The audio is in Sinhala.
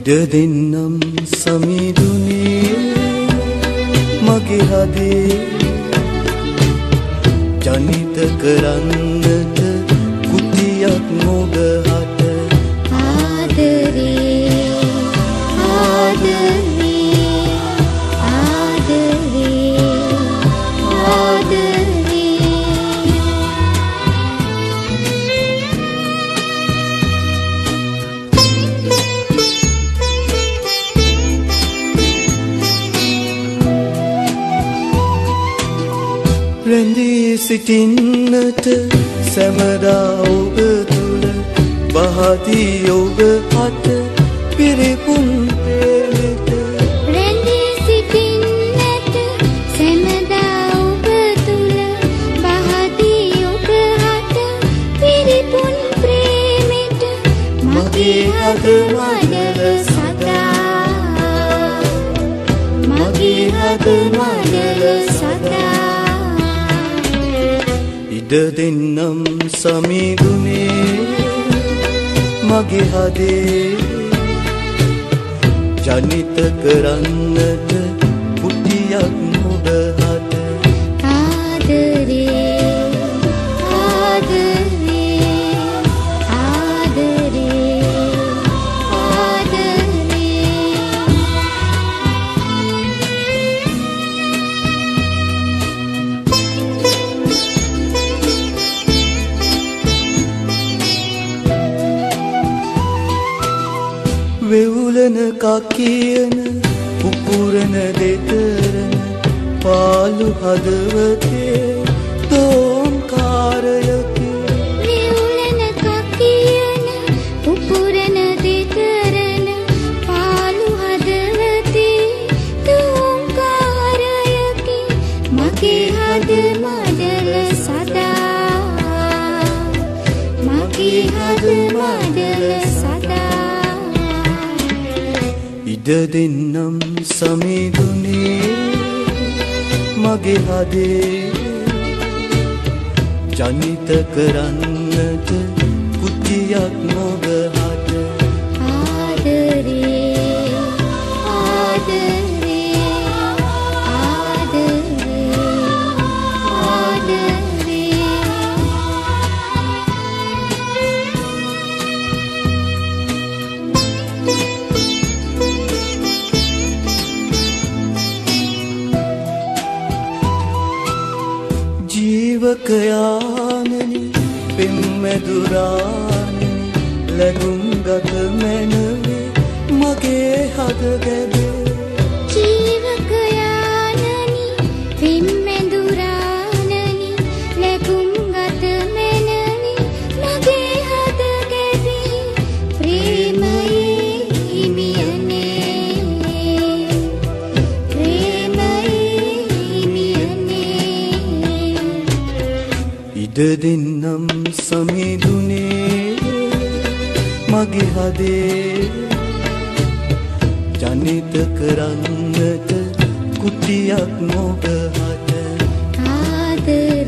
ඉඩ දෙන්නම් සමිදුනේ. මගේ හදේ ජනිත කරන්නට කුතියක් නොග හට ආදරේ ආදරේ ආදරේ. රැඳී සිටින්නට සැමදා ඔබ තුළ බහදී ඔබ හට පිරිපුන් පේලෙට රැඳී සිටින්නට සැමදා ඔබ තුල බහදී ඔබ හට පිරිපුන් ප්‍රේමෙට මගේ හද මඩල සදා. මගේ හද මඩල සදා ඉඩ දෙන්නම් සමිදුනේ. මගේ හදේ ජනිත කරන්නට පුටියක් වෙවුලන කකියන පුපුරන දෙතරන පාලු හදවතේ දෝම්කාරයකි නිවුලන කකියන උපුරන දෙතරන පාලු හදවතේ තුංකාරයකි මගේ හද මඩල සදා මගේ හද මඩල සදා. ඉඩ දෙන්නම් සමිදුනේ මගේ හදේ. ජනිත කරන්නට කුතියක් නොග ජීවකයානනි පෙම්මැදුරානනි ලැගුම් ගත මැනවේ මගේ හද දෙදෙන්නම් සමිඳුනේ මගේ හදේ. ජනිත කරන්නට කුටියක් නොබ හට ආදේ